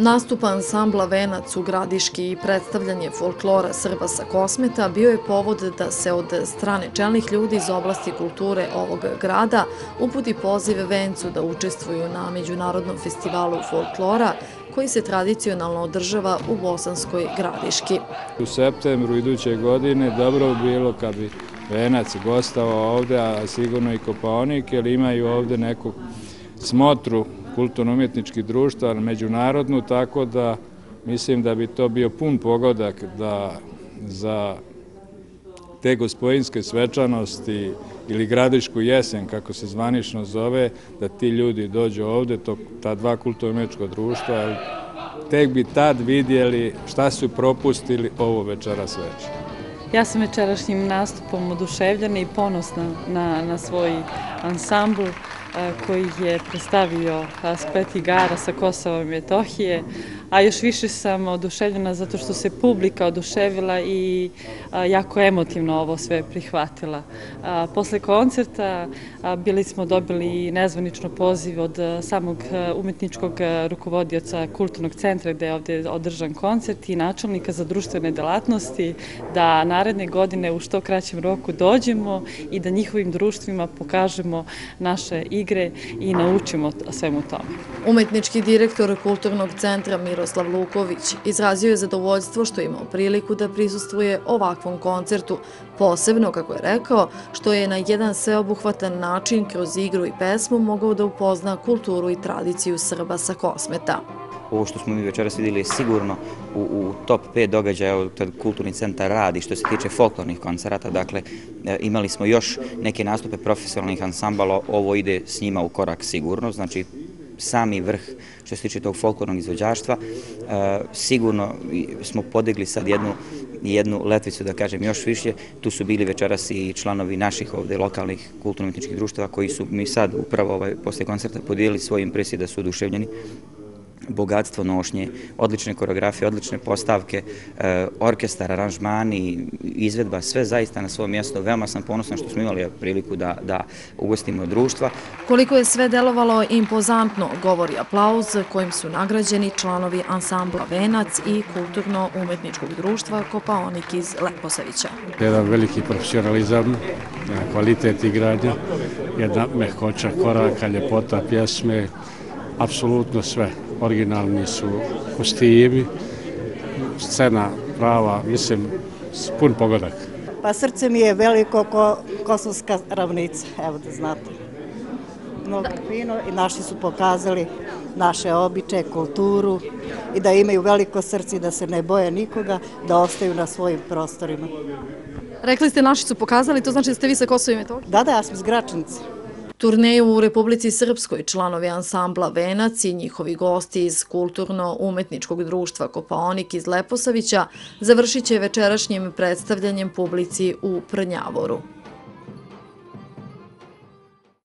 Nastup ansambla Venac u Gradiški i predstavljanje folklora Srba sa Kosmeta bio je povod da se od strane čelnih ljudi iz oblasti kulture ovog grada uputi poziv Vencu da učestvuju na Međunarodnom festivalu folklora koji se tradicionalno održava u Bosanskoj Gradiški. U septembru iduće godine dobro bi bilo kad bi Venac gostao ovde, a sigurno i Kopaonik, jer imaju ovde neku smotru kulturno-umjetničkih društva, međunarodnu, tako da mislim da bi to bio pun pogodak da za te gospodinske svečanosti ili gradišku jesen, kako se zvanično zove, da ti ljudi dođu ovde, to, ta dva kulturno-umjetnička društva, tek bi tad vidjeli šta su propustili ovo večera sveče. Ja sam večerašnjim nastupom oduševljena i ponosna na, na svoj ansambl koji je predstavio splet igara sa Kosova i Metohije, a još više sam oduševljena zato što se publika oduševila i jako emotivno ovo sve prihvatila. Posle koncerta bili smo dobili nezvanično poziv od samog umetničkog rukovodioca Kulturnog centra gde je ovde održan koncert i načelnika za društvene delatnosti da naredne godine u što kraćem roku dođemo i da njihovim društvima pokažemo naše igre i naučimo svemu tome. Umetnički direktor Kulturnog centra Miroslav Luković izrazio je zadovoljstvo što je imao priliku da prisustuje ovakvom koncertu, posebno, kako je rekao, što je na jedan sveobuhvatan način kroz igru i pesmu mogao da upozna kulturu i tradiciju Srba sa kosmeta. Ovo što smo mi večeras vidjeli je sigurno u, top 5 događaja kad kulturni centar radi što se tiče folklornih koncerata. Dakle, e, imali smo još neke nastupe profesionalnih ansambala, ovo ide s njima u korak sigurno, znači sami vrh što se tiče tog folklornog izvođaštva. E, sigurno smo podigli sad jednu jednu letvicu, da kažem, još više. Tu su bili večeras i članovi naših ovde lokalnih kulturno-umetničkih društava koji su mi sad upravo ovaj, posle koncerta podijelili svoje impresije da su oduševljeni bogatstvo nošnje, odlične koreografije, odlične postavke, e, orkestar, aranžmani, izvedba, sve zaista na svom mjestu. Veoma sam ponosan što smo imali priliku da, da ugostimo društva. Koliko je sve delovalo impozantno, govori aplauz kojim su nagrađeni članovi ansambla Venac i kulturno-umetničkog društva Kopaonik iz Leposavića. Jedan veliki profesionalizam, kvalitet igranja, jedna mehkoća koraka, ljepota pjesme, apsolutno sve originalni su kostimi, scena prava, mislim, pun pogodak. Pa srce mi je veliko ko kosovska ravnica, evo da znate. Mnogo fino i naši su pokazali naše običaje, kulturu i da imaju veliko srce i da se ne boje nikoga, da ostaju na svojim prostorima. Rekli ste naši su pokazali, to znači da ste vi sa Kosova i Metohije? Da, da, ja sam iz Gračnice. Turneju u Republici Srpskoj članovi ansambla Venac i njihovi gosti iz Kulturno-umetničkog društva Kopaonik iz Leposavića završit će večerašnjim predstavljanjem publici u Prnjavoru.